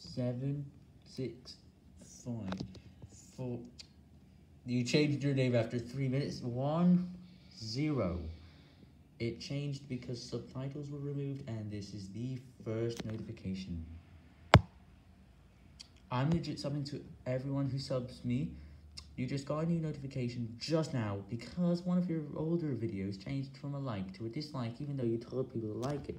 seven, six, five, four. You changed your name after three minutes. One, zero. It changed because subtitles were removed, and this is the first notification. I'm legit subbing to everyone who subs me. You just got a new notification just now because one of your older videos changed from a like to a dislike, even though you told people to like it.